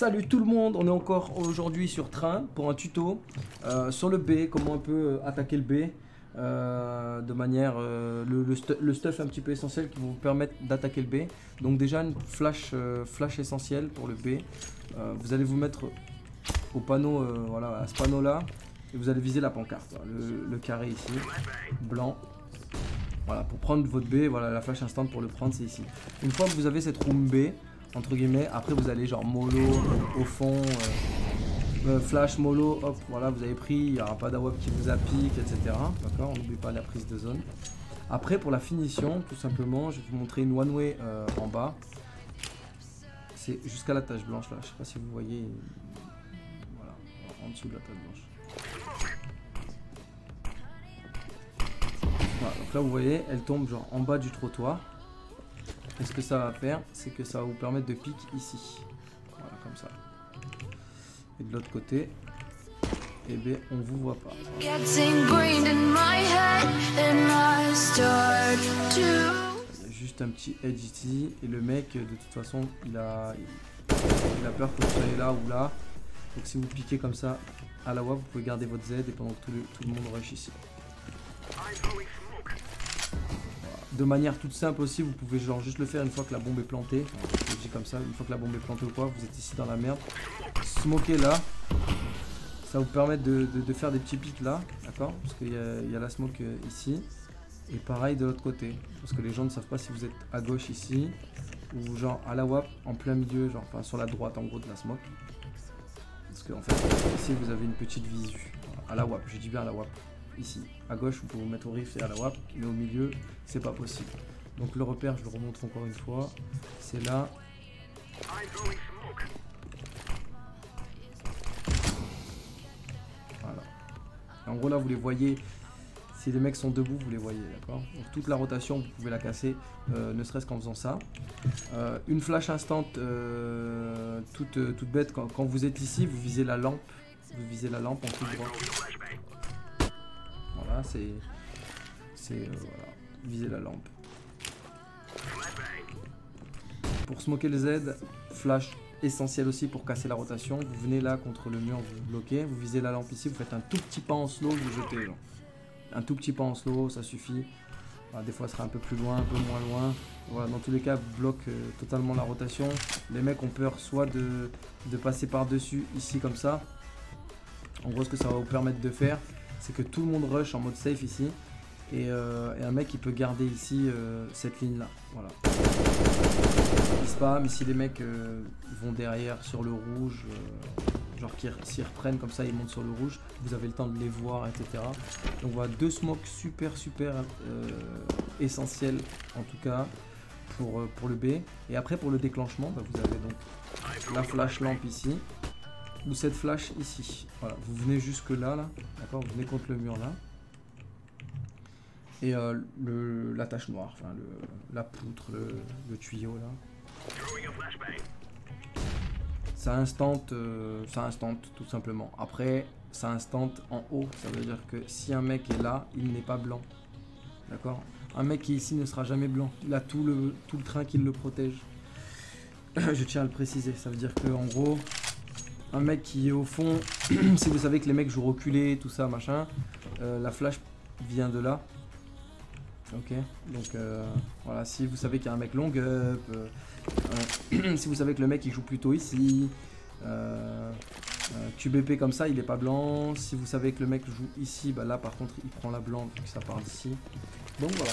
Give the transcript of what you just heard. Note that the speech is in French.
Salut tout le monde, on est encore aujourd'hui sur train pour un tuto euh, sur le B, comment on peut attaquer le B euh, de manière euh, le, stuff un petit peu essentiel qui vous permettre d'attaquer le B. Donc déjà une flash, flash essentielle pour le B. vous allez vous mettre au panneau, voilà, à ce panneau là, et vous allez viser la pancarte, le, carré ici, blanc. Voilà, pour prendre votre B, voilà la flash instant pour le prendre c'est ici. Une fois que vous avez cette room B, entre guillemets. Après, vous allez genre mollo au fond, euh, euh, flash mollo, hop, voilà, vous avez pris, il n'y aura pas d'awap qui vous applique, etc. D'accord N'oubliez pas la prise de zone. Après, pour la finition, tout simplement, je vais vous montrer une one way euh, en bas. C'est jusqu'à la tache blanche là. Je sais pas si vous voyez. Voilà, en dessous de la tache blanche. Voilà, donc là vous voyez, elle tombe genre en bas du trottoir. Et ce que ça va faire, c'est que ça va vous permettre de piquer ici. Voilà, comme ça. Et de l'autre côté, eh bien, on vous voit pas. Il y a juste un petit edge ici. Et le mec, de toute façon, il a, il a peur que vous soyez là ou là. Donc si vous piquez comme ça à la voix, vous pouvez garder votre Z et pendant que tout le, tout le monde rush ici de manière toute simple aussi, vous pouvez genre juste le faire une fois que la bombe est plantée. je dis comme ça, une fois que la bombe est plantée ou quoi, vous êtes ici dans la merde. Smoker là, ça vous permet de, faire des petits pics là, d'accord? Parce qu'il y, a la smoke euh, ici. Et pareil de l'autre côté, parce que les gens ne savent pas si vous êtes à gauche ici, ou genre à la WAP, en plein milieu, genre enfin sur la droite en gros de la smoke. Parce qu'en en fait, ici vous avez une petite visu. À la WAP, je dis bien à la WAP ici. À gauche, vous pouvez vous mettre au riff et à la WAP, mais au milieu, c'est pas possible. Donc le repère, je le remontre encore une fois, c'est là. Voilà. En gros, là, vous les voyez. Si les mecs sont debout, vous les voyez, d'accord? Donc toute la rotation, vous pouvez la casser, euh, ne serait-ce qu'en faisant ça. Euh, une flash instant euh, toute, toute bête, quand, quand, vous êtes ici, vous visez la lampe. Vous visez la lampe en tout droit. Voilà, c'est... C'est... Euh, voilà, viser la lampe. Pour smoker le Z, flash essentiel aussi pour casser la rotation. Vous venez là contre le mur, vous bloquez, vous visez la lampe ici, vous faites un tout petit pas en slow, vous jetez. Un tout petit pas en slow, ça suffit. des fois, ce sera un peu plus loin, un peu moins loin. Voilà, dans tous les cas, vous bloquez euh, totalement la rotation. Les mecs ont peur soit de, de passer par-dessus, ici comme ça. En gros, ce que ça va vous permettre de faire, c'est que tout le monde rush en mode safe ici. Et, euh, un mec il peut garder ici euh, cette ligne là. Voilà. Il spam, si les mecs euh, vont derrière sur le rouge, genre qu'ils s'y reprennent comme ça, ils montent sur le rouge, vous avez le temps de les voir, etc. Donc voilà, deux smokes super super essentiels en tout cas pour, pour le B. Et après pour le déclenchement, bah, vous avez donc la flash lampe ici ou cette flash ici. Voilà, vous venez jusque là, là, d'accord Vous venez contre le mur là. Et euh, le, la tache noire, enfin le, la poutre, le, tuyau là. Ça instant, euh, ça instant tout simplement. Après, ça instant en haut, ça veut dire que si un mec est là, il n'est pas blanc. D'accord? Un mec qui est ici ne sera jamais blanc. Il a tout le, tout le train qui le protège. Je tiens à le préciser. Ça veut dire que en gros, un mec qui est au fond, si vous savez que les mecs jouent reculé, tout ça, machin, euh, la flash vient de là. Ok, donc euh, voilà, si vous savez qu'il y a un mec long up, euh, si vous savez que le mec il joue plutôt ici, QBP comme ça, il est pas blanc. Si vous savez que le mec joue ici, bah là par contre il prend la blanc vu que ça part d'ici. Donc voilà.